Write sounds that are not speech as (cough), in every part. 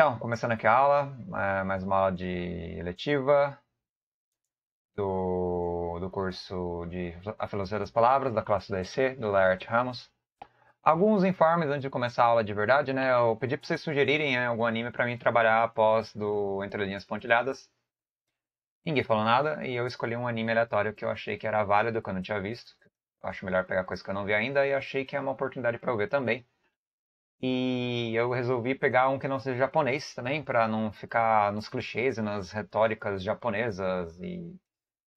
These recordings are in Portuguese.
Então, começando aqui a aula, é, mais uma aula de eletiva do, do curso de A Filosofia das Palavras, da classe do EC, do Laerte Ramos. Alguns informes antes de começar a aula de verdade, né? Eu pedi para vocês sugerirem né, algum anime para mim trabalhar após do Entre Linhas Pontilhadas. Ninguém falou nada e eu escolhi um anime aleatório que eu achei que era válido, que eu não tinha visto. Eu acho melhor pegar coisa que eu não vi ainda e achei que é uma oportunidade para eu ver também. E eu resolvi pegar um que não seja japonês também, para não ficar nos clichês e nas retóricas japonesas. E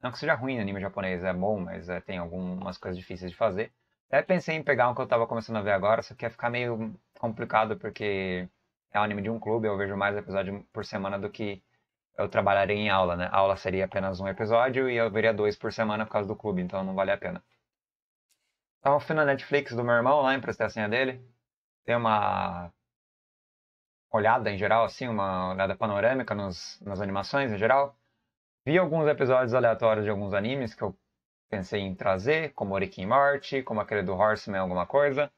não que seja ruim anime japonês, é bom, mas é, tem algumas coisas difíceis de fazer. Até pensei em pegar um que eu estava começando a ver agora, só que ia ficar meio complicado porque é um anime de um clube, eu vejo mais episódio por semana do que eu trabalharia em aula, né? A aula seria apenas um episódio e eu veria dois por semana por causa do clube, então não vale a pena. Então, fui na Netflix do meu irmão lá, emprestei a senha dele ter uma olhada em geral, assim, uma olhada panorâmica nos, nas animações em geral. Vi alguns episódios aleatórios de alguns animes que eu pensei em trazer, como Rick e Morty, como aquele do Horseman, alguma coisa.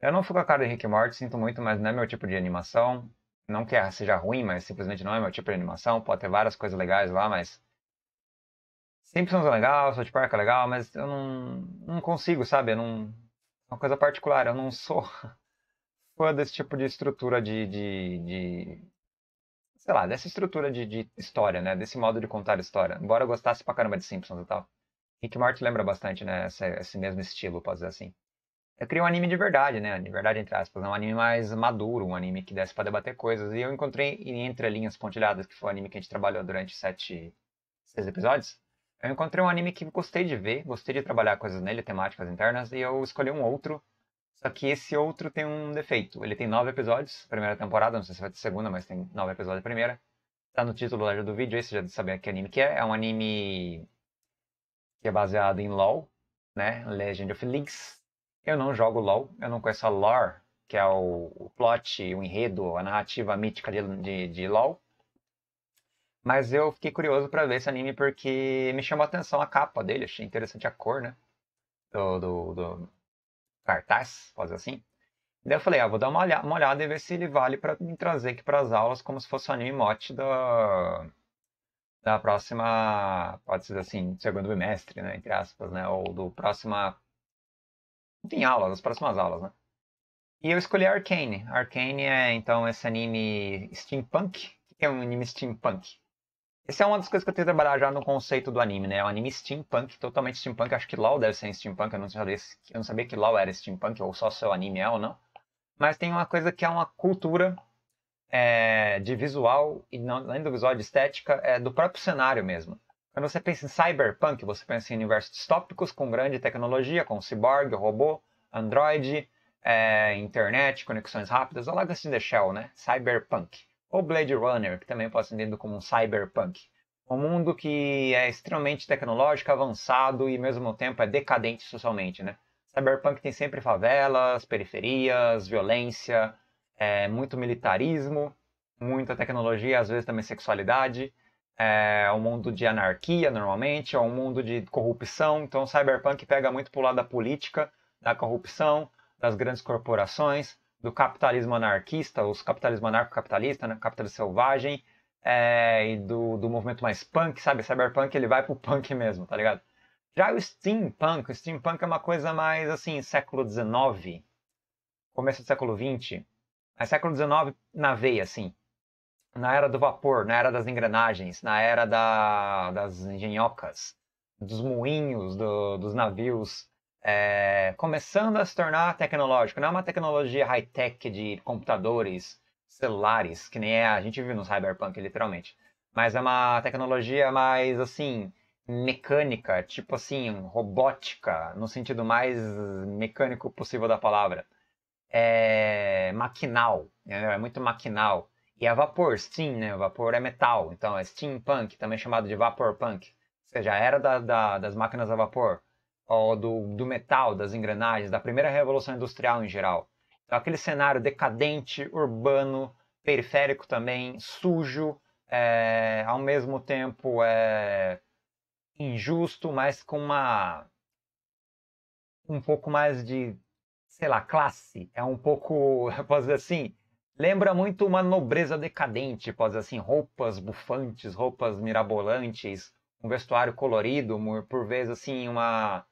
Eu não fico com a cara de Rick e Morty, sinto muito, mas não é meu tipo de animação. Não que seja ruim, mas simplesmente não é meu tipo de animação. Pode ter várias coisas legais lá, mas. Simpsons é legal, South Park é legal, mas eu não, não consigo, sabe? Não... É uma coisa particular, eu não sou fã desse tipo de estrutura de, de, de sei lá, dessa estrutura de, de, história, né? Desse modo de contar história. Embora eu gostasse pra caramba de Simpsons e tal. Rick Morty lembra bastante, né? Esse, esse, mesmo estilo, pode dizer assim. Eu queria um anime de verdade, né? De verdade, entre aspas. Um anime mais maduro, um anime que desse pra debater coisas. E eu encontrei em Entre Linhas Pontilhadas, que foi o anime que a gente trabalhou durante sete, seis episódios. Eu encontrei um anime que gostei de ver, gostei de trabalhar coisas nele, temáticas internas, e eu escolhi um outro só que esse outro tem um defeito. Ele tem nove episódios, primeira temporada, não sei se vai ter segunda, mas tem nove episódios primeira. Tá no título do vídeo, aí você já sabe que anime que é. É um anime que é baseado em LoL, né? Legend of Leagues. Eu não jogo LoL, eu não conheço a lore, que é o, o plot, o enredo, a narrativa mítica de, de, de LoL. Mas eu fiquei curioso para ver esse anime porque me chamou a atenção a capa dele, achei interessante a cor, né? Do, do, do, cartaz, pode dizer assim. Daí eu falei, ah, vou dar uma olhada, uma olhada e ver se ele vale para me trazer aqui para as aulas como se fosse o anime mote da, da próxima, pode ser assim, segundo bimestre, né, entre aspas, né, ou do próxima, tem aulas, das próximas aulas, né. E eu escolhi Arcane. Arcane é, então, esse anime steampunk. O que é um anime steampunk? Essa é uma das coisas que eu tenho que trabalhar já no conceito do anime, né? É um anime steampunk, totalmente steampunk. Acho que LoL deve ser steampunk, eu não sabia, eu não sabia que LoL era steampunk, ou só seu anime é ou não. Mas tem uma coisa que é uma cultura é, de visual, e não, além do visual de estética, é do próprio cenário mesmo. Quando você pensa em cyberpunk, você pensa em universos distópicos com grande tecnologia, com cyborg, robô, android, é, internet, conexões rápidas, a Legacy in the Shell, né? Cyberpunk ou Blade Runner, que também pode ser entendido como um cyberpunk. Um mundo que é extremamente tecnológico, avançado e ao mesmo tempo é decadente socialmente, né? Cyberpunk tem sempre favelas, periferias, violência, é, muito militarismo, muita tecnologia, às vezes também sexualidade. É um mundo de anarquia, normalmente, é um mundo de corrupção. Então, Cyberpunk pega muito para o lado da política, da corrupção, das grandes corporações, do capitalismo anarquista, os capitalismo anarcocapitalista, né, capitalismo selvagem, é, e do, do movimento mais punk, sabe? Cyberpunk ele vai pro (laughs) punk mesmo, tá ligado? Já o steampunk, o steampunk é uma coisa mais assim, século XIX, começo do século XX, é século XIX na veia, assim. Na era do vapor, na era das engrenagens, na era da, das engenhocas, dos moinhos, do, dos navios é, começando a se tornar tecnológico. Não é uma tecnologia high-tech de computadores, celulares, que nem é, a gente vive no Cyberpunk, literalmente. Mas é uma tecnologia mais, assim, mecânica, tipo assim, robótica, no sentido mais mecânico possível da palavra. É maquinal, é muito maquinal. E a vapor, steam, né? Vapor é metal, então é steampunk, também chamado de vaporpunk. Ou seja, a era da, da, das máquinas a vapor ó, do, do metal, das engrenagens, da primeira revolução industrial em geral. Então, aquele cenário decadente, urbano, periférico também, sujo, é, ao mesmo tempo é, injusto, mas com uma um pouco mais de, sei lá, classe. É um pouco, (laughs) posso dizer assim, Lembra muito uma nobreza decadente, pode dizer assim, roupas bufantes, roupas mirabolantes, um vestuário colorido, por vezes assim, uma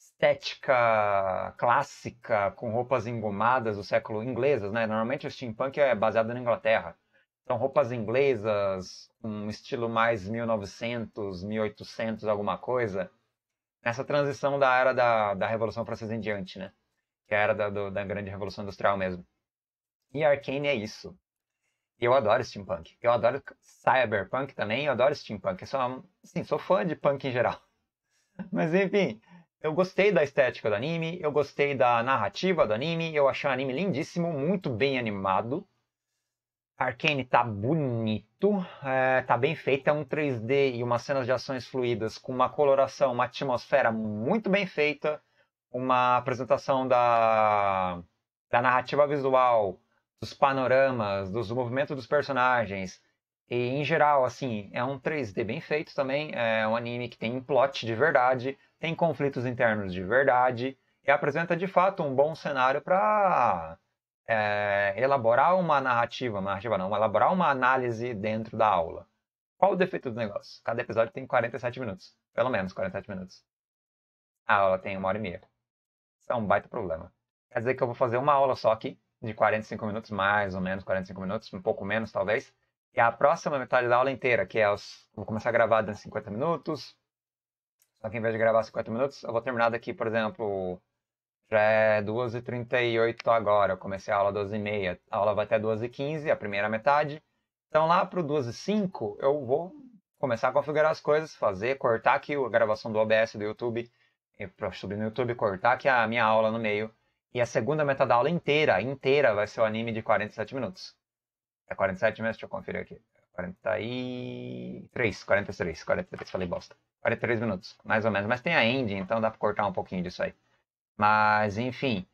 estética clássica com roupas engomadas do século inglesas, né? Normalmente o steampunk é baseado na Inglaterra. Então roupas inglesas, um estilo mais 1900, 1800, alguma coisa. Nessa transição da era da, da Revolução Francesa em diante, né? Que é era da, do, da grande Revolução Industrial mesmo. E Arcane é isso. Eu adoro steampunk. Eu adoro cyberpunk também, eu adoro steampunk. Eu sou, assim, sou fã de punk em geral. (laughs) Mas enfim, eu gostei da estética do anime, eu gostei da narrativa do anime, eu achei o anime lindíssimo, muito bem animado. Arcane tá bonito, é, tá bem feito, é um 3D e umas cenas de ações fluídas com uma coloração, uma atmosfera muito bem feita, uma apresentação da, da narrativa visual, dos panoramas, dos movimentos dos personagens. E em geral, assim, é um 3D bem feito também, é um anime que tem um plot de verdade, tem conflitos internos de verdade e apresenta de fato um bom cenário para é, elaborar uma narrativa, uma narrativa não, elaborar uma análise dentro da aula. Qual o defeito do negócio? Cada episódio tem 47 minutos, pelo menos 47 minutos. A aula tem uma hora e meia. Isso é um baita problema. Quer dizer que eu vou fazer uma aula só aqui, de 45 minutos, mais ou menos 45 minutos, um pouco menos talvez. E a próxima metade da aula inteira, que é os. Vou começar a gravar em 50 minutos, só que em vez de gravar 50 minutos, eu vou terminar daqui, por exemplo, já é 2h38 agora. Eu comecei a aula 12h30. A aula vai até 2h15, a primeira metade. Então lá para o 2h05 eu vou começar a configurar as coisas, fazer, cortar aqui a gravação do OBS do YouTube, para subir no YouTube, cortar aqui a minha aula no meio. E a segunda metade da aula inteira, inteira, vai ser o anime de 47 minutos. É 47 mesmo? Deixa eu conferir aqui. 43, 43, 43, falei bosta. 43 minutos, mais ou menos. Mas tem a ending, então dá pra cortar um pouquinho disso aí. Mas, enfim.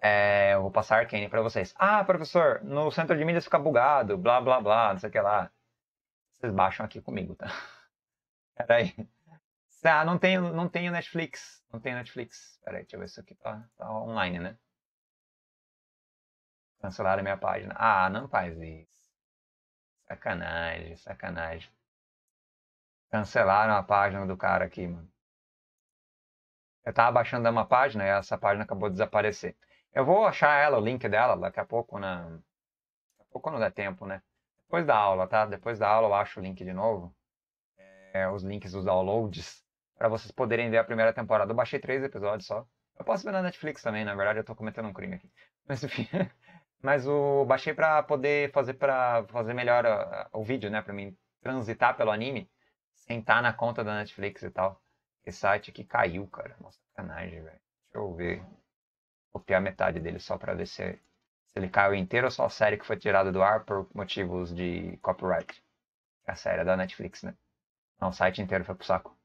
É, eu vou passar Arcane para vocês. Ah, professor, no centro de mídias fica bugado, blá, blá, blá, não sei o que lá. Vocês baixam aqui comigo, tá? (laughs) Peraí. Ah, não tenho, não tenho Netflix. Não tenho Netflix. Peraí, deixa eu ver se isso aqui tá, tá online, né? Cancelaram a minha página. Ah, não faz isso. Sacanagem, sacanagem. Cancelaram a página do cara aqui, mano. Eu tava baixando uma página e essa página acabou de desaparecer. Eu vou achar ela, o link dela, daqui a pouco na. Daqui a pouco não dá tempo, né? Depois da aula, tá? Depois da aula eu acho o link de novo. É, os links dos downloads. para vocês poderem ver a primeira temporada. Eu baixei três episódios só. Eu posso ver na Netflix também, na verdade eu tô cometendo um crime aqui. Mas enfim. (laughs) Mas o baixei para poder fazer para fazer melhor o vídeo, né, para mim transitar pelo anime sem estar na conta da Netflix e tal. Esse site aqui caiu, cara. Nossa, sacanagem, velho. Deixa eu ver. Copiar metade dele só pra ver se, se ele caiu inteiro ou só a série que foi tirada do ar por motivos de copyright. A série é da Netflix, né? Não, o site inteiro foi pro saco.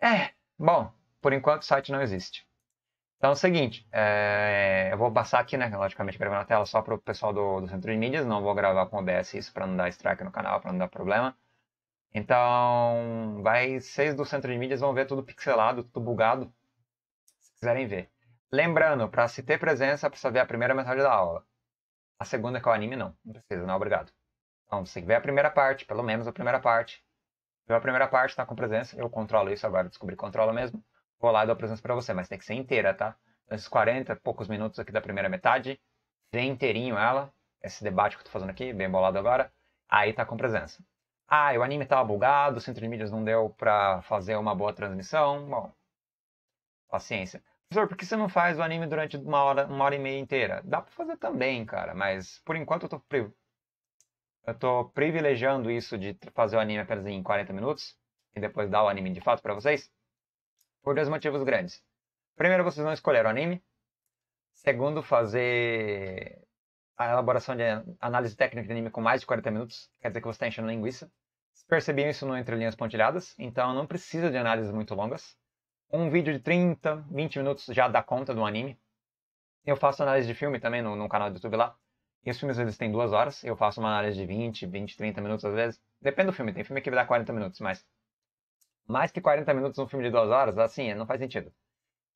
É, bom, por enquanto o site não existe. Então é o seguinte, é, eu vou passar aqui, né, logicamente gravando a tela só para o pessoal do, do Centro de Mídias, não vou gravar com OBS isso para não dar strike no canal, para não dar problema. Então, vai, vocês do centro de mídias vão ver tudo pixelado, tudo bugado, se quiserem ver. Lembrando, para se ter presença, precisa ver a primeira metade da aula. A segunda, que é o anime, não. Não precisa, não, obrigado. Então, você vê a primeira parte, pelo menos a primeira parte. Viu a primeira parte, está com presença. Eu controlo isso agora, descobri que controlo mesmo. E dou presença para você, mas tem que ser inteira, tá? Esses 40 poucos minutos aqui da primeira metade, vê inteirinho ela. Esse debate que eu tô fazendo aqui, bem bolado agora. Aí tá com presença. Ah, o anime estava bugado, o centro de mídias não deu para fazer uma boa transmissão. Bom, paciência. Professor, por que você não faz o anime durante uma hora, uma hora e meia inteira? Dá para fazer também, cara, mas por enquanto eu tô, pri... eu tô privilegiando isso de fazer o anime apenas em 40 minutos e depois dar o anime de fato para vocês por dois motivos grandes. Primeiro, vocês não escolheram anime. Segundo, fazer a elaboração de análise técnica de anime com mais de 40 minutos, quer dizer que você está enchendo linguiça. Percebiam isso no Entre Linhas Pontilhadas, então não precisa de análises muito longas. Um vídeo de 30, 20 minutos já dá conta do anime. Eu faço análise de filme também no, no canal do YouTube lá. E os filmes vezes têm duas horas, eu faço uma análise de 20, 20, 30 minutos às vezes. Depende do filme, tem filme que vai dar 40 minutos, mas mais que 40 minutos num filme de duas horas, assim, não faz sentido.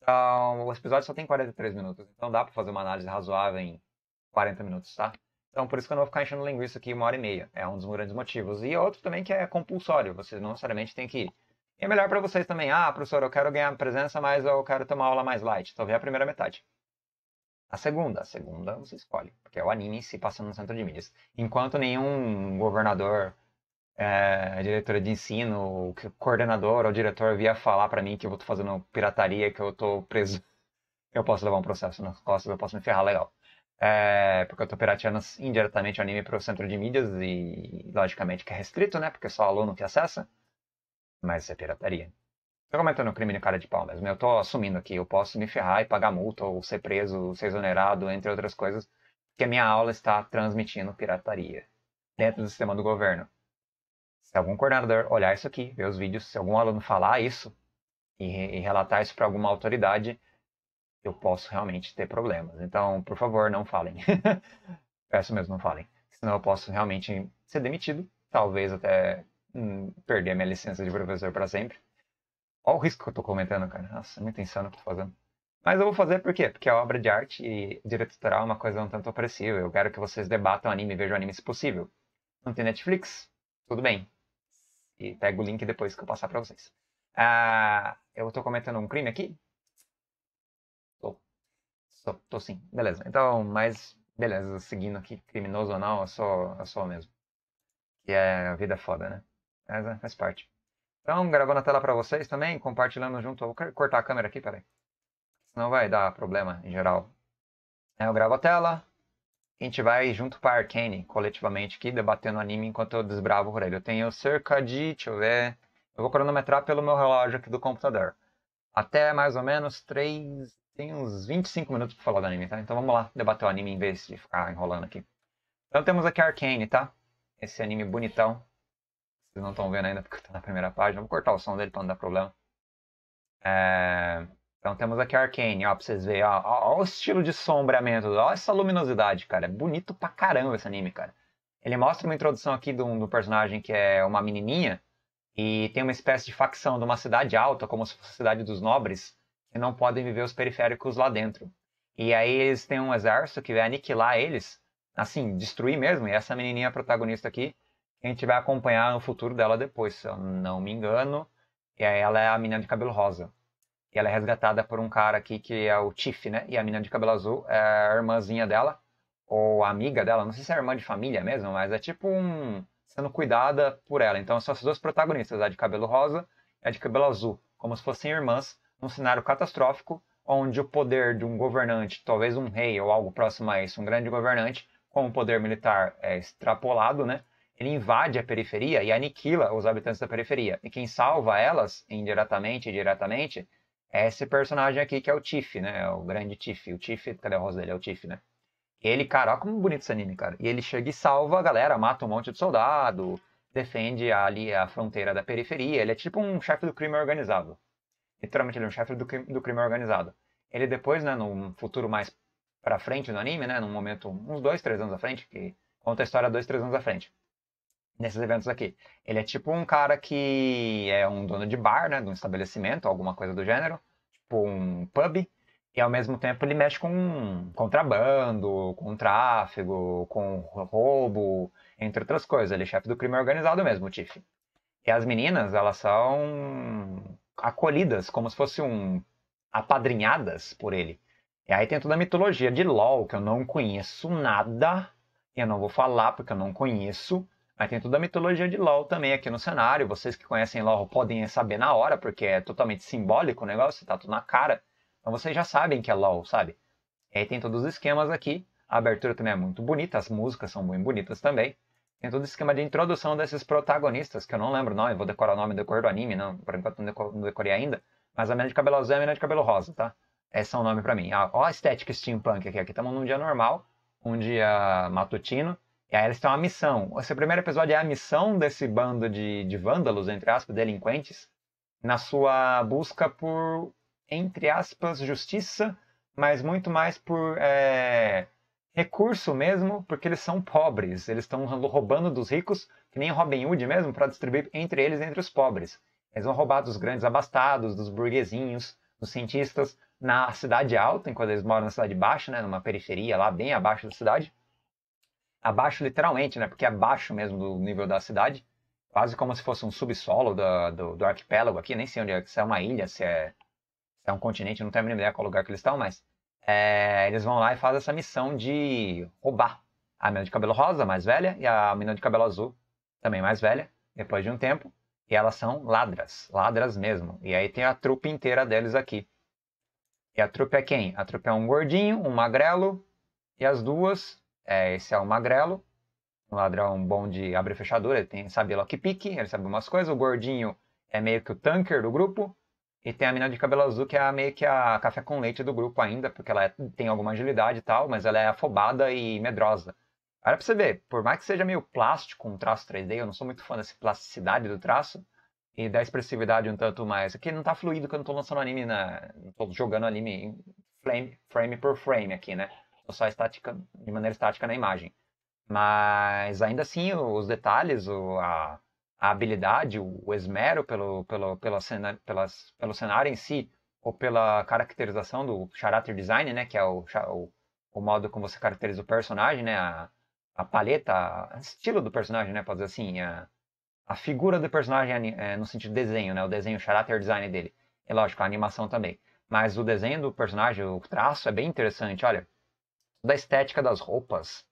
Então, o episódio só tem 43 minutos, então dá para fazer uma análise razoável em 40 minutos, tá? Então, por isso que eu não vou ficar enchendo linguiça aqui uma hora e meia. É um dos grandes motivos. E outro também que é compulsório. Vocês não necessariamente têm que ir. E é melhor para vocês também. Ah, professor, eu quero ganhar presença, mas eu quero ter uma aula mais light. Então, vê a primeira metade. A segunda, a segunda você escolhe, porque é o anime si passando no centro de mídias. Enquanto nenhum governador, é, diretora de ensino, coordenador ou diretor via falar para mim que eu tô fazendo pirataria, que eu tô preso, (laughs) eu posso levar um processo nas costas, eu posso me ferrar legal. É, porque eu tô pirateando indiretamente o anime pro centro de mídias e, logicamente, que é restrito, né? Porque é só aluno que acessa. Mas é pirataria. Tô cometendo um crime de cara de pau mesmo. Eu tô assumindo aqui, eu posso me ferrar e pagar multa, ou ser preso, ser exonerado, entre outras coisas, porque a minha aula está transmitindo pirataria dentro do sistema do governo. Se algum coordenador olhar isso aqui, ver os vídeos, se algum aluno falar isso e, e relatar isso para alguma autoridade, eu posso realmente ter problemas. Então, por favor, não falem. (laughs) Peço mesmo, não falem. Senão eu posso realmente ser demitido, talvez até hum, perder minha licença de professor para sempre. Olha o risco que eu tô comentando, cara. Nossa, é muito insano o que eu tô fazendo. Mas eu vou fazer por quê? Porque a obra de arte e direito autoral é uma coisa um tanto opressiva. Eu quero que vocês debatam anime e vejam anime se possível. Não tem Netflix? Tudo bem. E pego o link depois que eu passar pra vocês. Ah, eu tô comentando um crime aqui? Tô, tô sim. Beleza. Então, mas... Beleza, seguindo aqui, criminoso ou não, eu sou, eu sou mesmo. Que é... A vida é foda, né? Mas é, faz parte. Então, gravando a tela para vocês também, compartilhando junto. Vou cortar a câmera aqui, peraí. Senão vai dar problema em geral. Eu gravo a tela. A gente vai junto para Arcane, coletivamente, aqui, debatendo anime enquanto eu desbravo por ele. Eu tenho cerca de, deixa eu ver... Eu vou cronometrar pelo meu relógio aqui do computador. Até mais ou menos 3... Tem uns 25 minutos para falar do anime, tá? Então vamos lá debater o anime em vez de ficar enrolando aqui. Então temos aqui Arcane, tá? Esse anime bonitão. Vocês não estão vendo ainda porque está na primeira página. Vou cortar o som dele para não dar problema. É... Então temos aqui Arcane, ó, pra vocês verem, ó, ó, ó, o estilo de sombreamento, ó essa luminosidade, cara. É bonito pra caramba esse anime, cara. Ele mostra uma introdução aqui do, personagem que é uma menininha e tem uma espécie de facção de uma cidade alta, como se fosse a cidade dos nobres, que não podem viver os periféricos lá dentro. E aí eles têm um exército que vai aniquilar eles, assim, destruir mesmo. E essa menininha protagonista aqui, a gente vai acompanhar no futuro dela depois, se eu não me engano. E aí ela é a menina de cabelo rosa. E ela é resgatada por um cara aqui que é o Tiff, né? E a menina de cabelo azul é a irmãzinha dela, ou amiga dela, não sei se é irmã de família mesmo, mas é tipo um. sendo cuidada por ela. Então são as duas protagonistas, a de cabelo rosa e a de cabelo azul, como se fossem irmãs, num cenário catastrófico, onde o poder de um governante, talvez um rei ou algo próximo a isso, um grande governante, com o poder militar é extrapolado, né? ele invade a periferia e aniquila os habitantes da periferia. E quem salva elas, indiretamente e diretamente, é esse personagem aqui que é o Tiff, né? É o grande Tiff. O Tiff, cadê a rosa dele? É o Tiff, né? Ele, cara, olha como bonito esse anime, cara. E ele chega e salva a galera, mata um monte de soldado, defende ali a fronteira da periferia. Ele é tipo um chefe do crime organizado. Literalmente, ele é um chefe do, do crime organizado. Ele depois, né, num futuro mais pra frente no anime, né, num momento, uns dois, três anos à frente, que conta a história dois, três anos à frente nesses eventos aqui. Ele é tipo um cara que é um dono de bar, né, de um estabelecimento, alguma coisa do gênero, tipo um pub, e ao mesmo tempo ele mexe com contrabando, com tráfego, com roubo, entre outras coisas. Ele é chefe do crime organizado mesmo, o Tiff. E as meninas, elas são acolhidas como se fossem um apadrinhadas por ele. E aí tem toda a mitologia de LoL, que eu não conheço nada, e eu não vou falar porque eu não conheço, mas tem toda a mitologia de LoL também aqui no cenário. Vocês que conhecem LoL podem saber na hora, porque é totalmente simbólico o negócio, tá tudo na cara. Então vocês já sabem que é LoL, sabe? E aí tem todos os esquemas aqui. A abertura também é muito bonita, as músicas são bem bonitas também. Tem todo o esquema de introdução desses protagonistas, que eu não lembro o nome, vou decorar o nome do decorrer do anime, não, por enquanto não decorei ainda. Mas a menina de cabelo azul é a menina de cabelo rosa, tá? Esse é o nome pra mim. Ó a estética steampunk aqui. Aqui estamos num dia normal, um dia matutino. E aí eles têm uma missão. Esse primeiro episódio é a missão desse bando de, de vândalos, entre aspas, delinquentes, na sua busca por, entre aspas, justiça, mas muito mais por é, recurso mesmo, porque eles são pobres. Eles estão roubando dos ricos, que nem Robin Hood mesmo, para distribuir entre eles, entre os pobres. Eles vão roubar dos grandes abastados, dos burguesinhos, dos cientistas, na cidade alta, enquanto eles moram na cidade baixa, né, numa periferia lá bem abaixo da cidade. Abaixo literalmente, né, porque é abaixo mesmo do nível da cidade. Quase como se fosse um subsolo do, do, do arquipélago aqui, nem sei onde é, se é uma ilha, se é, se é um continente, não tenho a mínima ideia qual lugar que eles estão, mas é, eles vão lá e fazem essa missão de roubar a menina de cabelo rosa, mais velha, e a menina de cabelo azul, também mais velha, depois de um tempo. E elas são ladras, ladras mesmo. E aí tem a trupe inteira deles aqui. E a trupe é quem? A trupe é um gordinho, um magrelo, e as duas, é, esse é o magrelo, um ladrão bom de abrir fechadura, ele tem, sabe lockpick, ele sabe umas coisas, o gordinho é meio que o tanker do grupo, e tem a menina de cabelo azul, que é meio que a café com leite do grupo ainda, porque ela é, tem alguma agilidade e tal, mas ela é afobada e medrosa. Olha pra você ver, por mais que seja meio plástico um traço 3D, eu não sou muito fã dessa plasticidade do traço e da expressividade um tanto mais. Aqui não tá fluido que eu não tô lançando anime na. Não tô jogando anime frame, frame por frame aqui, né? Só estática, de maneira estática na imagem. Mas ainda assim, os detalhes, a, a habilidade, o esmero pelo, pelo, pela cena, pelas, pelo cenário em si, ou pela caracterização do character design, né? Que é o, o, o modo como você caracteriza o personagem, né? A, a paleta, o estilo do personagem, né? Pode dizer assim, a, a figura do personagem é, no sentido de desenho, né? O desenho, o character design dele. É lógico, a animação também. Mas o desenho do personagem, o traço é bem interessante. Olha, da estética das roupas,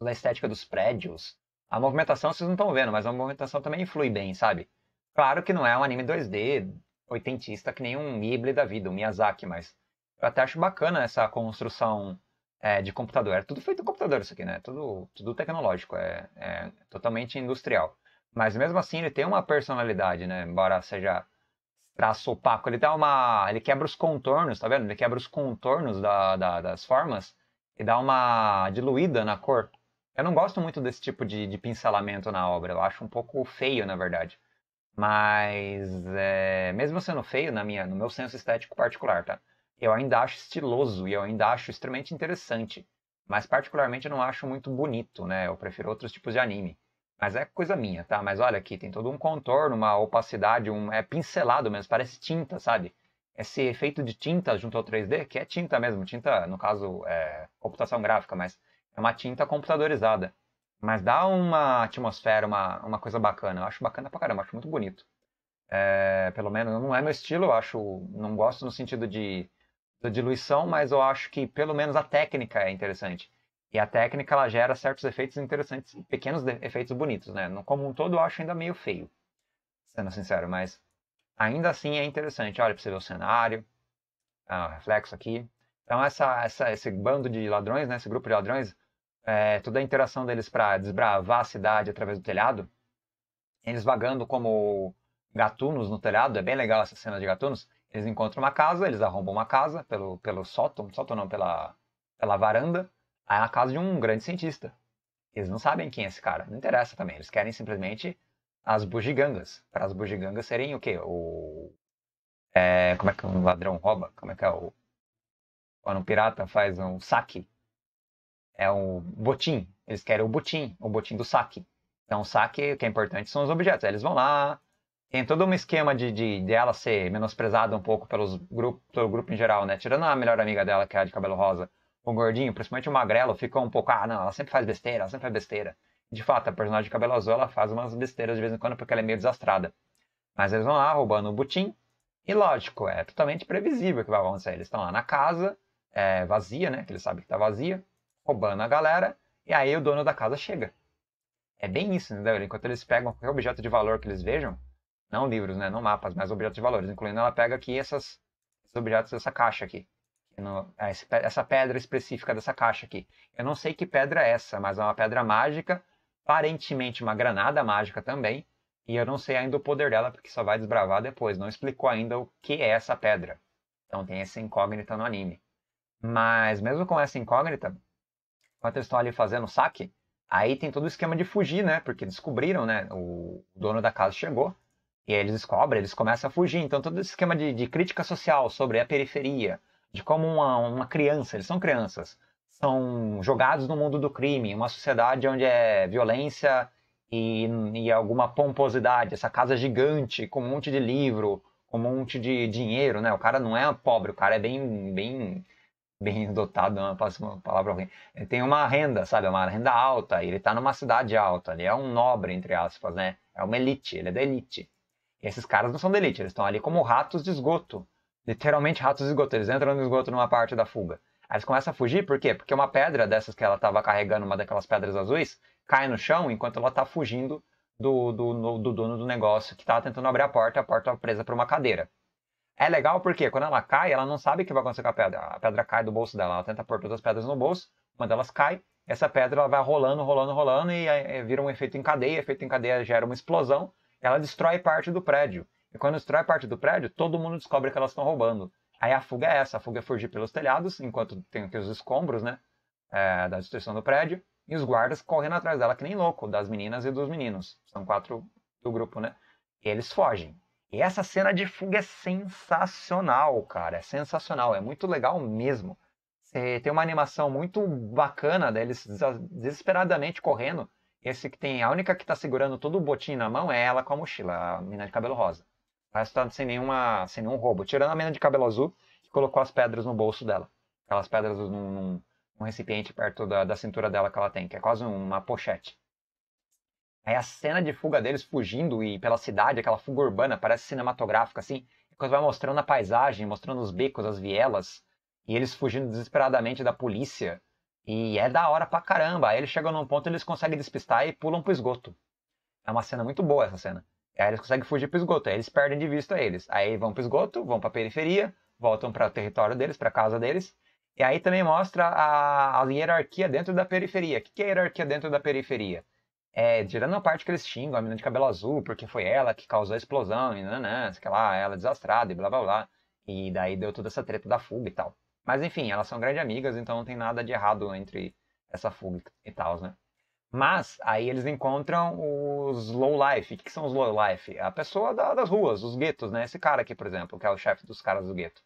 da estética dos prédios. A movimentação vocês não estão vendo, mas a movimentação também influi bem, sabe? Claro que não é um anime 2D oitentista que nem um Ghibli da vida, um Miyazaki, mas eu até acho bacana essa construção é, de computador. É tudo feito em computador isso aqui, né? Tudo, tudo tecnológico, é, é totalmente industrial. Mas mesmo assim ele tem uma personalidade, né? Embora seja traço opaco, ele dá uma, ele quebra os contornos, tá vendo? Ele quebra os contornos da, da, das formas e dá uma diluída na cor. Eu não gosto muito desse tipo de, de pincelamento na obra. Eu acho um pouco feio, na verdade. Mas é, mesmo sendo feio na minha, no meu senso estético particular, tá? eu ainda acho estiloso e eu ainda acho extremamente interessante. Mas particularmente eu não acho muito bonito, né? Eu prefiro outros tipos de anime. Mas é coisa minha, tá? Mas olha aqui, tem todo um contorno, uma opacidade, um é pincelado mesmo, parece tinta, sabe? Esse efeito de tinta junto ao 3D, que é tinta mesmo, tinta, no caso, é computação gráfica, mas é uma tinta computadorizada. Mas dá uma atmosfera, uma, uma coisa bacana. Eu acho bacana pra caramba, acho muito bonito. É, pelo menos não é meu estilo, eu acho, não gosto no sentido de da diluição, mas eu acho que pelo menos a técnica é interessante. E a técnica ela gera certos efeitos interessantes, pequenos efeitos bonitos, né? Como um todo eu acho ainda meio feio, sendo sincero, mas ainda assim é interessante. Olha para você ver o cenário, ah, reflexo aqui. Então essa, essa, esse bando de ladrões, né? Esse grupo de ladrões, é, toda a interação deles para desbravar a cidade através do telhado, eles vagando como gatunos no telhado, é bem legal essa cena de gatunos. Eles encontram uma casa, eles arrombam uma casa pelo, pelo sótão, sótão não, pela, pela varanda. Aí é a casa de um grande cientista. Eles não sabem quem é esse cara, não interessa também. Eles querem simplesmente as bugigangas. Para as bugigangas serem o quê? O. É, como é que um ladrão rouba? Como é que é o. Quando um pirata faz um saque. É um botim. Eles querem o botim, o botim do saque. Então, o saque, o que é importante são os objetos. Aí eles vão lá, tem todo um esquema de, de, de ela ser menosprezada um pouco pelos grupo, pelo grupo em geral, né? Tirando a melhor amiga dela, que é a de cabelo rosa, o gordinho, principalmente o magrelo, ficou um pouco, ah, não, ela sempre faz besteira, ela sempre faz besteira. De fato, a personagem de cabelo azul, ela faz umas besteiras de vez em quando porque ela é meio desastrada. Mas eles vão lá roubando o butim, e lógico, é totalmente previsível que vai acontecer. Eles estão lá na casa, é, vazia, né? Que eles sabem que tá vazia, roubando a galera, e aí o dono da casa chega. É bem isso, entendeu? Enquanto eles pegam qualquer objeto de valor que eles vejam, não livros, né? Não mapas, mas objetos de valores. Incluindo, ela pega aqui essas, esses objetos dessa caixa aqui. No, é, essa pedra específica dessa caixa aqui. Eu não sei que pedra é essa, mas é uma pedra mágica, aparentemente uma granada mágica também. E eu não sei ainda o poder dela, porque só vai desbravar depois. Não explicou ainda o que é essa pedra. Então tem essa incógnita no anime. Mas mesmo com essa incógnita, enquanto eles estão ali fazendo saque, aí tem todo o esquema de fugir, né? Porque descobriram, né? O dono da casa chegou. E aí eles descobrem, eles começam a fugir. Então, todo esse esquema de, de crítica social sobre a periferia, de como uma, uma criança, eles são crianças, são jogados no mundo do crime, uma sociedade onde é violência e, e alguma pomposidade. Essa casa gigante, com um monte de livro, com um monte de dinheiro, né? O cara não é pobre, o cara é bem, bem, bem (laughs) dotado, não é uma palavra ruim. Ele tem uma renda, sabe? Uma renda alta, ele tá numa cidade alta, ele é um nobre, entre aspas, né? É uma elite, ele é da elite. E esses caras não são da elite, eles estão ali como ratos de esgoto. Literalmente ratos de esgoto, eles entram no esgoto numa parte da fuga. Aí eles começam a fugir, por quê? Porque uma pedra dessas que ela estava carregando, uma daquelas pedras azuis, cai no chão enquanto ela está fugindo do, do, do, dono do negócio que estava tentando abrir a porta, a porta tá presa por uma cadeira. É legal porque quando ela cai, ela não sabe o que vai acontecer com a pedra. A pedra cai do bolso dela, ela tenta pôr todas as pedras no bolso, uma delas cai, essa pedra ela vai rolando, rolando, rolando e aí, vira um efeito em cadeia, efeito em cadeia gera uma explosão, ela destrói parte do prédio. E quando destrói parte do prédio, todo mundo descobre que elas estão roubando. Aí a fuga é essa, a fuga é fugir pelos telhados, enquanto tem aqui os escombros, né, é, da destruição do prédio, e os guardas correndo atrás dela que nem louco, das meninas e dos meninos. São quatro do grupo, né? Eles fogem. E essa cena de fuga é sensacional, cara. É sensacional, é muito legal mesmo. Você tem uma animação muito bacana deles desesperadamente correndo. Esse que tem, a única que tá segurando todo o botim na mão é ela com a mochila, a menina de cabelo rosa. O resto tá sem, nenhuma, sem nenhum roubo. Tirando a menina de cabelo azul, que colocou as pedras no bolso dela. Aquelas pedras num, num um recipiente perto da, da cintura dela que ela tem, que é quase uma pochete. Aí a cena de fuga deles fugindo e pela cidade, aquela fuga urbana, parece cinematográfica assim. Depois vai mostrando a paisagem, mostrando os becos, as vielas, e eles fugindo desesperadamente da polícia. E é da hora pra caramba. Aí eles chegam num ponto eles conseguem despistar e pulam pro esgoto. É uma cena muito boa essa cena. Aí eles conseguem fugir pro esgoto, aí eles perdem de vista eles. Aí vão pro esgoto, vão pra periferia, voltam para o território deles, pra casa deles, e aí também mostra a, a hierarquia dentro da periferia. O que, que é hierarquia dentro da periferia? É, tirando a parte que eles xingam a menina de cabelo azul, porque foi ela que causou a explosão, e nanã, sei lá, ela é desastrada e blá blá blá. E daí deu toda essa treta da fuga e tal. Mas enfim, elas são grandes amigas, então não tem nada de errado entre essa fuga e tal, né? Mas aí eles encontram os low life. O que, são os low life? A pessoa da, das ruas, os guetos, né? Esse cara aqui, por exemplo, que é o chefe dos caras do gueto.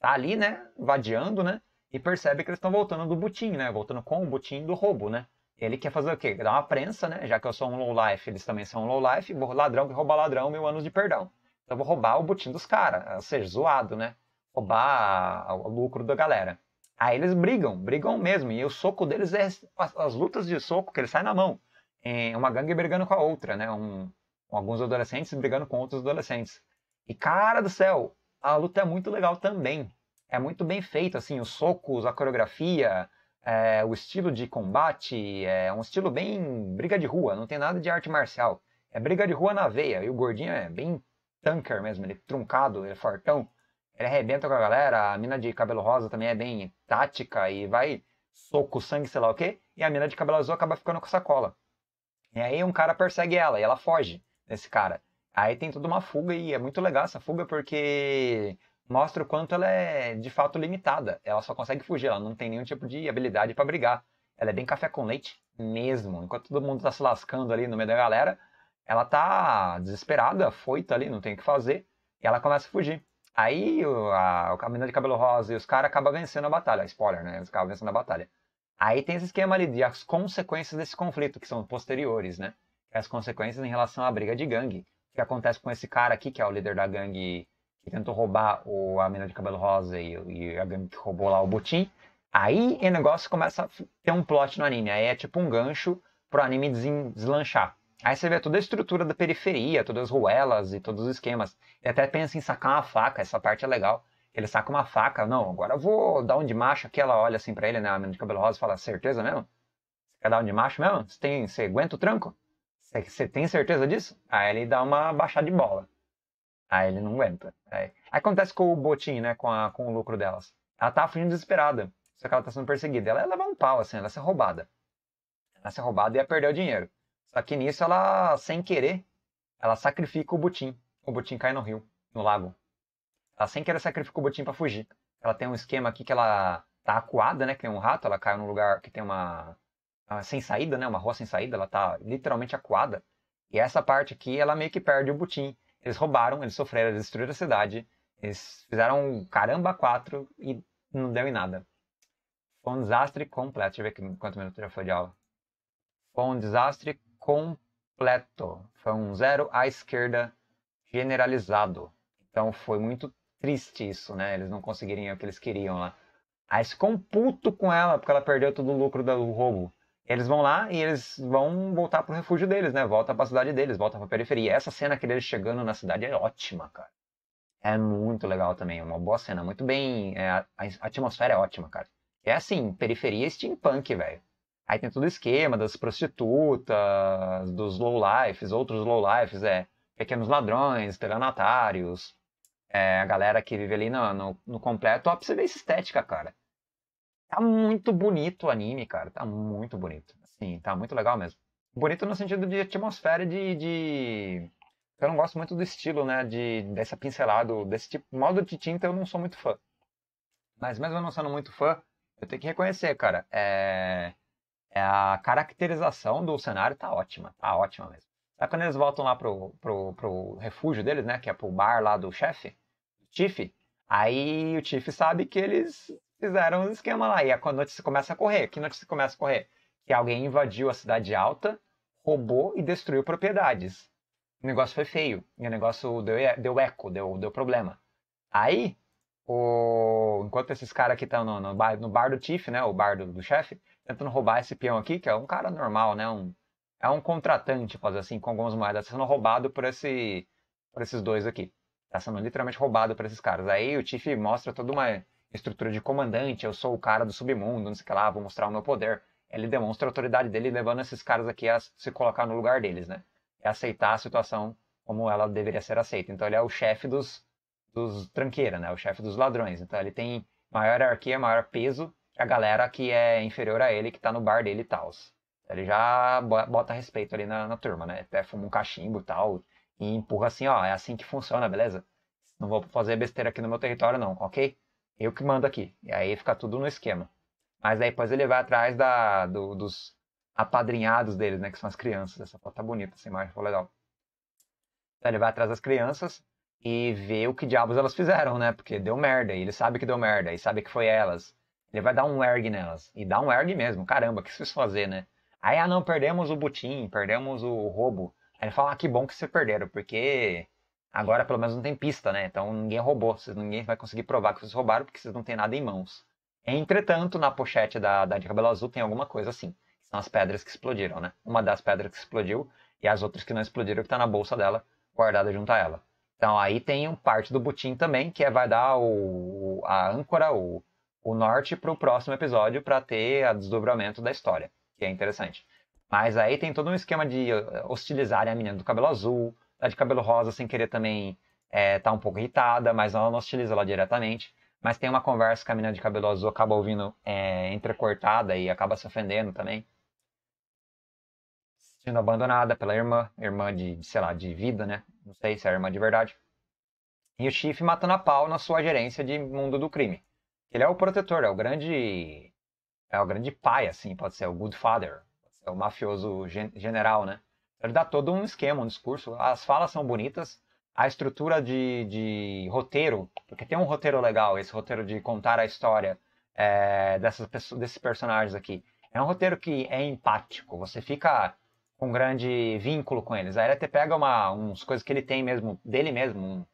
Tá ali, né? Vadiando, né? e percebe que eles estão voltando do butim, né? Voltando com o butim do roubo, né? Ele quer fazer o quê? Dar uma prensa, né? Já que eu sou um low life, eles também são um low life, vou ladrão que rouba ladrão, mil anos de perdão. Então eu vou roubar o butim dos caras, ou seja, zoado, né? Roubar o lucro da galera. Aí eles brigam, brigam mesmo. E o soco deles é as, as lutas de soco que eles saem na mão. É uma gangue brigando com a outra, né? Um, alguns adolescentes brigando com outros adolescentes. E cara do céu, a luta é muito legal também é muito bem feito, assim, os socos, a coreografia, é, o estilo de combate, é um estilo bem briga de rua, não tem nada de arte marcial. É briga de rua na veia, e o gordinho é bem tanker mesmo, ele é truncado, ele é fortão, ele arrebenta com a galera, a mina de cabelo rosa também é bem tática e vai soco, sangue, sei lá o quê, e a mina de cabelo azul acaba ficando com sacola. E aí um cara persegue ela e ela foge desse cara. Aí tem toda uma fuga e é muito legal essa fuga porque mostra o quanto ela é de fato limitada. Ela só consegue fugir, ela não tem nenhum tipo de habilidade para brigar. Ela é bem café com leite mesmo. Enquanto todo mundo tá se lascando ali no meio da galera, ela tá desesperada, foita ali, não tem o que fazer, e ela começa a fugir. Aí a, a menina de cabelo rosa e os caras acabam vencendo a batalha. Spoiler, né? Eles acabam vencendo a batalha. Aí tem esse esquema ali de as consequências desse conflito, que são posteriores, né? As consequências em relação à briga de gangue. O que acontece com esse cara aqui, que é o líder da gangue que tentou roubar o, a mina de cabelo rosa e, e a gangue que roubou lá o botim. Aí o negócio começa a ter um plot no anime. Aí é tipo um gancho pro anime deslanchar. Aí você vê toda a estrutura da periferia, todas as ruelas e todos os esquemas. Ele até pensa em sacar uma faca, essa parte é legal. Ele saca uma faca, não, agora eu vou dar um de macho aqui. Ela olha assim pra ele, né, a menina de cabelo rosa, fala: certeza mesmo? Você quer dar um de macho mesmo? Você, tem, você aguenta o tranco? Você, você tem certeza disso? Aí ele dá uma baixada de bola. Aí ele não aguenta. Aí, acontece com o botim, né? Com, a, com o lucro delas. Ela tá fugindo desesperada. Só que ela tá sendo perseguida. Ela ia levar um pau, assim, ela ia ser roubada. Ela ia ser roubada e ia perder o dinheiro. Só que nisso ela, sem querer, ela sacrifica o botim. O botim cai no rio, no lago. Ela sem querer sacrifica o botim para fugir. Ela tem um esquema aqui que ela tá acuada, né? Que tem um rato, ela caiu num lugar que tem uma. sem saída, né? Uma rua sem saída, ela tá literalmente acuada. E essa parte aqui, ela meio que perde o botim. Eles roubaram, eles sofreram, eles destruíram a cidade, eles fizeram um caramba quatro e não deu em nada. Foi um desastre completo. Deixa eu ver quanto minuto já foi de aula. Foi um desastre completo. Foi um zero à esquerda generalizado. Então foi muito triste isso, né? Eles não conseguirem o que eles queriam lá. Aí ficou um puto com ela, porque ela perdeu todo o lucro do roubo. Eles vão lá e eles vão voltar pro refúgio deles, né? Volta pra cidade deles, volta pra periferia. Essa cena que eles chegando na cidade é ótima, cara. É muito legal também, é uma boa cena, muito bem. É, a, a atmosfera é ótima, cara. É assim, periferia steampunk, velho. Aí tem todo o esquema das prostitutas, dos low-lifes, outros low-lifes, é pequenos ladrões, estelionatários, é, a galera que vive ali no, no, no completo. Ó, pra você ver essa estética, cara. Tá muito bonito o anime, cara. Tá muito bonito. Assim, tá muito legal mesmo. Bonito no sentido de atmosfera de, de... Eu não gosto muito do estilo, né? De, dessa pincelado, desse tipo. Modo de tinta eu não sou muito fã. Mas mesmo não sendo muito fã, eu tenho que reconhecer, cara. É... é a caracterização do cenário tá ótima. Tá ótima mesmo. Sabe quando eles voltam lá pro, pro, pro refúgio deles, né? Que é pro bar lá do chefe, Tiff. Aí o Tiff sabe que eles fizeram um esquema lá. E a notícia começa a correr. Que notícia começa a correr? Que alguém invadiu a cidade alta, roubou e destruiu propriedades. O negócio foi feio. E o negócio deu, deu eco, deu, deu problema. Aí, o... enquanto esses caras aqui estão no, no, bar, no bar do Tiff, né? O bar do, do chefe, tentando roubar esse peão aqui, que é um cara normal, né? Um, é um contratante, fazer assim, com algumas moedas, sendo roubado por, esse, por esses dois aqui. Tá sendo literalmente roubado por esses caras. Aí o Tiff mostra toda uma estrutura de comandante, eu sou o cara do submundo, não sei o que lá, vou mostrar o meu poder. Ele demonstra a autoridade dele levando esses caras aqui a se colocar no lugar deles, né? É aceitar a situação como ela deveria ser aceita. Então ele é o chefe dos, dos tranqueira, né? O chefe dos ladrões. Então ele tem maior hierarquia, maior peso a galera que é inferior a ele, que tá no bar dele e tal. Ele já bota respeito ali na, na turma, né? Até fuma um cachimbo e tal. E empurra assim, ó, é assim que funciona, beleza? Não vou fazer besteira aqui no meu território, não, ok? Eu que mando aqui. E aí fica tudo no esquema. Mas aí depois ele vai atrás da, do, dos apadrinhados deles, né? Que são as crianças. Essa foto tá bonita, essa imagem ficou legal. Então ele vai atrás das crianças e vê o que diabos elas fizeram, né? Porque deu merda. E ele sabe que deu merda. E sabe que foi elas. Ele vai dar um erg nelas. E dá um erg mesmo. Caramba, o que vocês fazer, né? Aí, ah, não, perdemos o butim, perdemos o roubo. Aí ele fala, ah, que bom que vocês perderam, porque Agora pelo menos não tem pista, né? Então ninguém roubou, ninguém vai conseguir provar que vocês roubaram porque vocês não têm nada em mãos. Entretanto, na pochete da, da de cabelo azul tem alguma coisa assim. São as pedras que explodiram, né? Uma das pedras que explodiu e as outras que não explodiram que está na bolsa dela, guardada junto a ela. Então aí tem um parte do butim também, que é, vai dar o, a âncora, o, o norte para o próximo episódio para ter o desdobramento da história, que é interessante. Mas aí tem todo um esquema de eh, hostilizar a menina do cabelo azul, a de cabelo rosa, sem querer também, é, tá um pouco irritada, mas ela não hostiliza ela diretamente. Mas tem uma conversa que a menina de cabelo azul acaba ouvindo é, entrecortada e acaba se ofendendo também. Sendo abandonada pela irmã, irmã de, sei lá, de vida, né? Não sei se é irmã de verdade. E o Chief matando a pau na sua gerência de mundo do crime. Ele é o protetor, é o grande. É o grande pai, assim, pode ser o good father, ser o mafioso gen general, né? Ele dá todo um esquema, um discurso. As falas são bonitas, a estrutura de, de roteiro, porque tem um roteiro legal, esse roteiro de contar a história é, dessas desses personagens aqui. É um roteiro que é empático, você fica com um grande vínculo com eles. Aí ele até pega uma, uns coisas que ele tem mesmo, dele mesmo, um,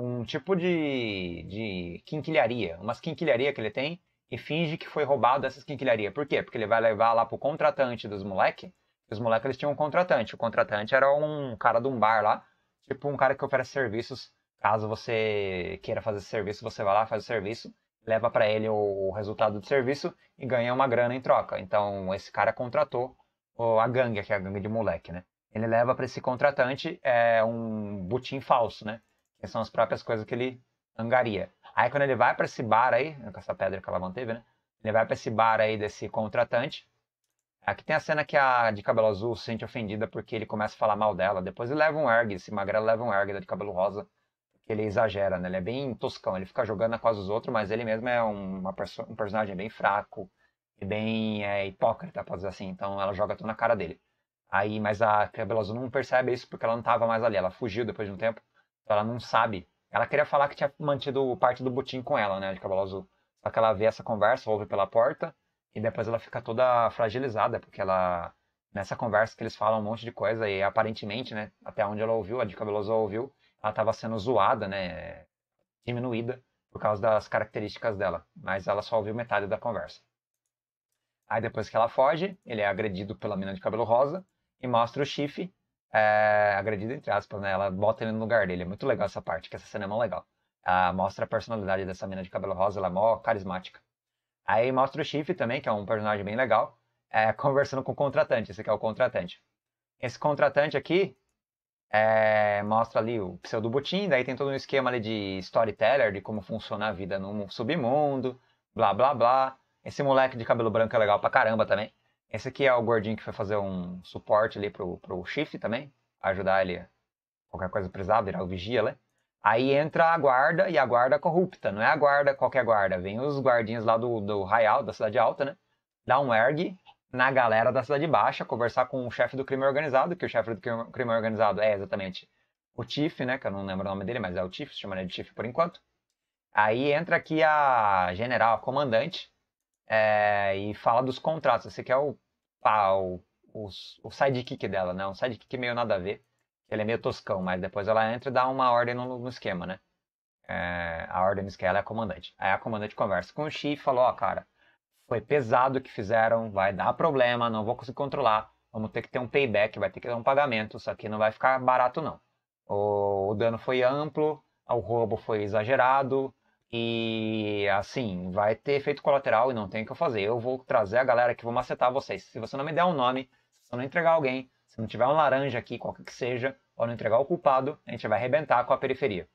um tipo de, de quinquilharia, umas quinquilharia que ele tem, e finge que foi roubado dessas quinquilharia. Por quê? Porque ele vai levar lá pro contratante dos moleques os moleques eles tinham um contratante. O contratante era um cara de um bar lá, tipo um cara que oferece serviços. Caso você queira fazer serviço, você vai lá, faz o serviço, leva para ele o resultado do serviço e ganha uma grana em troca. Então esse cara contratou a gangue, que é a gangue de moleque, né? Ele leva para esse contratante é, um butim falso, né? Que são as próprias coisas que ele angaria. Aí quando ele vai para esse bar aí, com essa pedra que ela manteve, né? Ele vai para esse bar aí desse contratante, Aqui tem a cena que a de cabelo azul se sente ofendida porque ele começa a falar mal dela. Depois ele leva um erg, esse magrelo leva um erg da de cabelo rosa. Porque ele exagera, né? Ele é bem toscão, ele fica jogando na quase os outros, mas ele mesmo é uma perso um personagem bem fraco e bem é, hipócrita, pode dizer assim. Então ela joga tudo na cara dele. Aí, mas a cabelo azul não percebe isso porque ela não estava mais ali. Ela fugiu depois de um tempo. Então ela não sabe. Ela queria falar que tinha mantido parte do butim com ela, né? De cabelo azul. Só que ela vê essa conversa, ouve pela porta e depois ela fica toda fragilizada, porque ela. Nessa conversa que eles falam um monte de coisa, e aparentemente, né, até onde ela ouviu, a de cabeloso ouviu, ela estava sendo zoada, né? Diminuída por causa das características dela. Mas ela só ouviu metade da conversa. Aí depois que ela foge, ele é agredido pela mina de cabelo rosa e mostra o chifre, é, agredido entre aspas, né? Ela bota ele no lugar dele. É muito legal essa parte, que essa cena é mó legal. Ela mostra a personalidade dessa mina de cabelo rosa, ela é mó carismática. Aí mostra o chifre também, que é um personagem bem legal, é, (laughs) conversando com o contratante. Esse aqui é o contratante. Esse contratante aqui é, mostra ali o pseudo Butim, daí tem todo um esquema ali de storyteller, de como funciona a vida no submundo, blá blá blá. Esse moleque de cabelo branco é legal pra caramba também. Esse aqui é o gordinho que foi fazer um suporte ali pro, pro Shift também, ajudar ele qualquer coisa precisar, virar o vigia, né? Aí entra a guarda e a guarda corrupta, não é a guarda qualquer guarda, vem os guardinhas lá do, do Raial, da Cidade Alta, né? Dá um erg na galera da Cidade Baixa, conversar com o chefe do crime organizado, que o chefe do crime organizado é exatamente o Tiff, né? Que eu não lembro o nome dele, mas é o Tiff, chama ele de Tiff por enquanto. Aí entra aqui a general, a comandante, é, e fala dos contratos. Esse aqui é o, ah, o, o, o sidekick dela, né? Um sidekick meio nada a ver. Ele é meio toscão, mas depois ela entra e dá uma ordem no, no esquema, né? É, a ordem no esquema é a comandante. Aí a comandante conversa com o Xi e falou, ó, oh, cara, foi pesado o que fizeram, vai dar problema, não vou conseguir controlar, vamos ter que ter um payback, vai ter que ter um pagamento, isso aqui não vai ficar barato não. O, o dano foi amplo, o roubo foi exagerado, e assim, vai ter efeito colateral e não tem o que eu fazer. Eu vou trazer a galera que vou macetar vocês. Se você não me der um nome, se você não entregar alguém, se não tiver um laranja aqui, qualquer que seja, ou não entregar o culpado, a gente vai arrebentar com a periferia.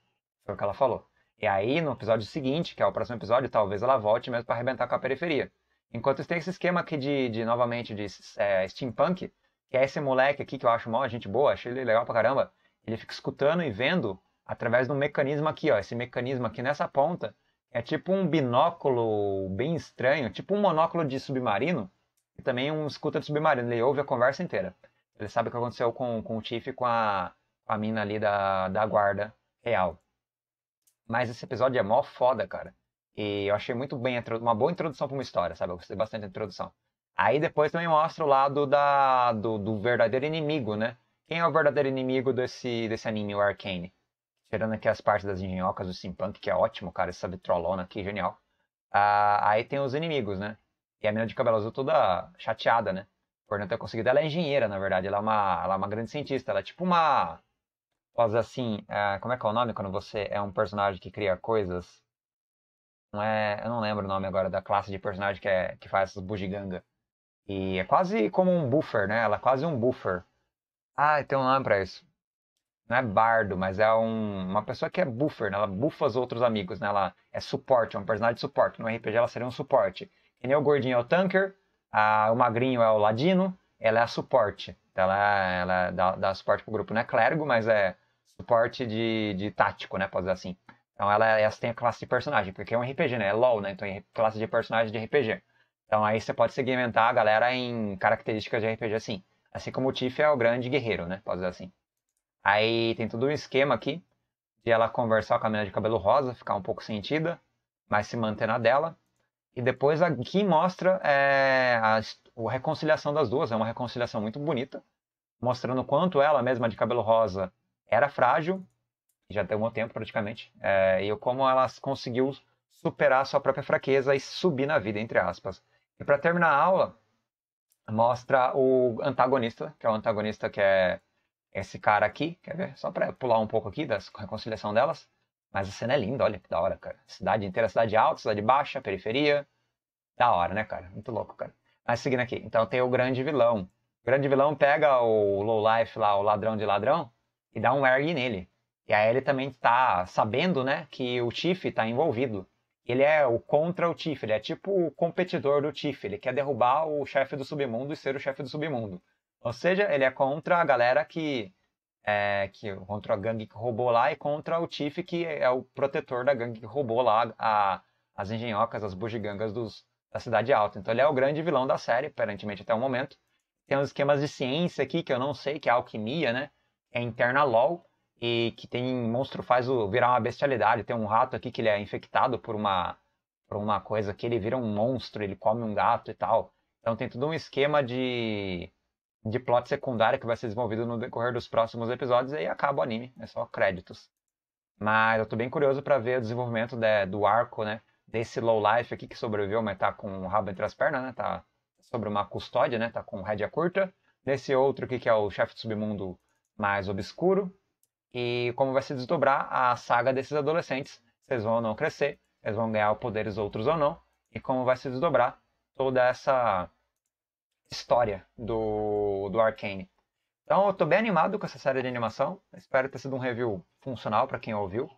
Foi o que ela falou. E aí, no episódio seguinte, que é o próximo episódio, talvez ela volte mesmo para arrebentar com a periferia. Enquanto tem esse esquema aqui de, de novamente, de é, steampunk, que é esse moleque aqui que eu acho mó gente boa, achei ele legal pra caramba. Ele fica escutando e vendo através de um mecanismo aqui, ó. Esse mecanismo aqui nessa ponta é tipo um binóculo bem estranho, tipo um monóculo de submarino, e também um escuta de submarino. Ele ouve a conversa inteira. Ele sabe o que aconteceu com, com o Tiff e com a, a mina ali da, da guarda real. Mas esse episódio é mó foda, cara. E eu achei muito bem, uma boa introdução para uma história, sabe? Eu gostei bastante da introdução. Aí depois também mostra o lado da, do, do verdadeiro inimigo, né? Quem é o verdadeiro inimigo desse, desse anime, o Arcane? Tirando aqui as partes das engenhocas do Simpunk, que é ótimo, cara, essa vitrolona aqui, genial. Ah, aí tem os inimigos, né? E a menina de cabelo azul toda chateada, né? Por não ter conseguido. Ela é engenheira, na verdade. Ela é uma, ela é uma grande cientista. Ela é tipo uma. Posso assim. É, como é que é o nome quando você é um personagem que cria coisas? Não é, eu não lembro o nome agora da classe de personagem que, é, que faz essas bugiganga. E é quase como um buffer, né? Ela é quase um buffer. Ah, tem um nome pra isso não é bardo, mas é um, uma pessoa que é buffer, né? ela bufa os outros amigos, né? ela é suporte, é um personagem de suporte. No RPG ela seria um suporte. E nem o gordinho é o tanker, a, o magrinho é o ladino, ela é a suporte. Então ela, ela dá, dá suporte pro grupo, não é clérigo, mas é suporte de, de tático, né? Pode dizer assim. Então ela, ela tem a classe de personagem, porque é um RPG, né? É LOL, né? Então é classe de personagem de RPG. Então aí você pode segmentar a galera em características de RPG assim. Assim como o Tiff é o grande guerreiro, né? Pode dizer assim. Aí tem todo um esquema aqui de ela conversar com a menina de cabelo rosa, ficar um pouco sentida, mas se manter na dela. E depois aqui mostra é, a, a reconciliação das duas, é uma reconciliação muito bonita, mostrando quanto ela mesma de cabelo rosa era frágil, já tem um tempo praticamente, é, e como ela conseguiu superar sua própria fraqueza e subir na vida, entre aspas. E para terminar a aula, mostra o antagonista, que é o antagonista que é esse cara aqui, quer ver? Só para pular um pouco aqui da reconciliação delas. Mas a cena é linda, olha que da hora, cara. Cidade inteira, cidade alta, cidade baixa, periferia. Da hora, né, cara? Muito louco, cara. Mas seguindo aqui, então tem o grande vilão. O grande vilão pega o low life lá, o ladrão de ladrão, e dá um erg nele. E aí ele também está sabendo, né, que o Tiff está envolvido. Ele é o contra o Tiff, ele é tipo o competidor do Tiff. Ele quer derrubar o chefe do submundo e ser o chefe do submundo. Ou seja, ele é contra a galera que. É, que contra a gangue que roubou lá e contra o Tiff, que é o protetor da gangue que roubou lá a, as engenhocas, as bugigangas dos, da Cidade Alta. Então ele é o grande vilão da série, aparentemente até o momento. Tem uns esquemas de ciência aqui que eu não sei, que é alquimia, né? É interna LOL e que tem monstro faz o virar uma bestialidade. Tem um rato aqui que ele é infectado por uma por uma coisa que ele vira um monstro, ele come um gato e tal. Então tem todo um esquema de de plot secundário que vai ser desenvolvido no decorrer dos próximos episódios e aí acaba o anime, é só créditos. Mas eu tô bem curioso para ver o desenvolvimento de, do arco, né? Desse low life aqui que sobreviveu, mas tá com o rabo entre as pernas, né? Tá sobre uma custódia, né? Tá com rédea curta. Desse outro aqui que é o chefe do submundo mais obscuro. E como vai se desdobrar a saga desses adolescentes. Vocês vão ou não crescer, eles vão ganhar poderes outros ou não. E como vai se desdobrar toda essa história do, do Arcane. Então eu tô bem animado com essa série de animação. Espero ter sido um review funcional para quem ouviu.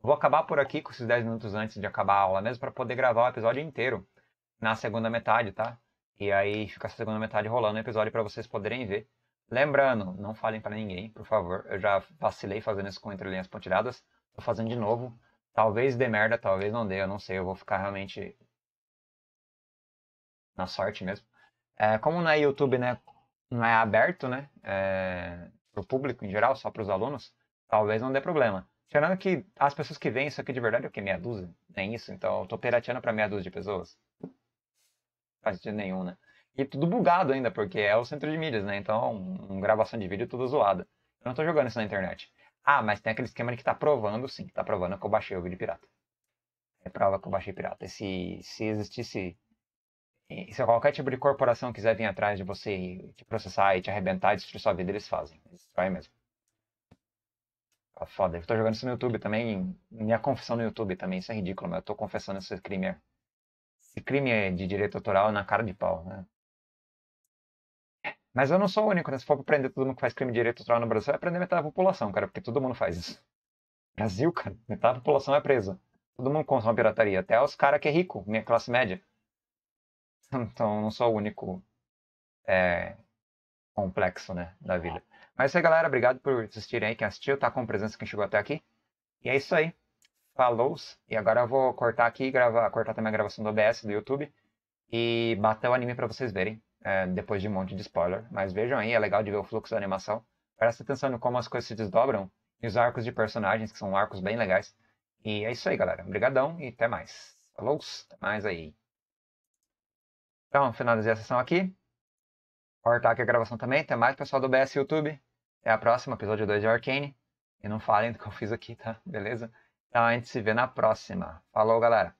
Vou acabar por aqui com esses 10 minutos antes de acabar a aula mesmo para poder gravar o episódio inteiro na segunda metade, tá? E aí fica a segunda metade rolando o episódio para vocês poderem ver. Lembrando, não falem para ninguém, por favor. Eu já vacilei fazendo isso com entrelinhas pontilhadas. Tô fazendo de novo. Talvez dê merda, talvez não dê, eu não sei. Eu vou ficar realmente na sorte mesmo. É, como não é YouTube, né? não é aberto, né? É, para o público em geral, só para os alunos, talvez não dê problema. Tirando que as pessoas que veem isso aqui de verdade, o que? Meia dúzia? Nem isso, então eu tô pirateando para meia dúzia de pessoas. Faz sentido nenhum, né? E tudo bugado ainda, porque é o centro de mídias, né? Então, um, gravação de vídeo tudo zoada. Eu não tô jogando isso na internet. Ah, mas tem aquele esquema que tá provando, sim, tá provando que eu baixei o vídeo pirata. É prova que eu baixei pirata. E se, se existisse e se qualquer tipo de corporação quiser vir atrás de você e te processar e te arrebentar e destruir sua vida, eles fazem. Eles fazem mesmo. Tá foda. Eu tô jogando isso no YouTube também. Minha confissão no YouTube também. Isso é ridículo, mas eu tô confessando esse crime. Esse crime de direito autoral na cara de pau, né? Mas eu não sou o único, né? Se for pra prender todo mundo que faz crime de direito autoral no Brasil, vai prender metade da população, cara, porque todo mundo faz isso. Brasil, cara, metade da população é presa. Todo mundo consome pirataria, até os caras que é rico, minha classe média. Então, não sou o único é, complexo, né, da vida. Mas é isso aí, galera. Obrigado por assistirem aí, quem assistiu, tá com presença quem chegou até aqui. E é isso aí. Falou. E agora eu vou cortar aqui, gravar, cortar também a gravação do OBS, do YouTube. E bater o anime para vocês verem, é, depois de um monte de spoiler. Mas vejam aí, é legal de ver o fluxo da animação. Presta atenção em como as coisas se desdobram. E os arcos de personagens, que são arcos bem legais. E é isso aí, galera. Obrigadão e até mais. Falou, até mais aí. Então, finalizei a sessão aqui. Cortar aqui a gravação também. Até mais, pessoal do BS YouTube. Até a próxima, episódio 2 de Arcane. E não falem do que eu fiz aqui, tá? Beleza? Então a gente se vê na próxima. Falou, galera!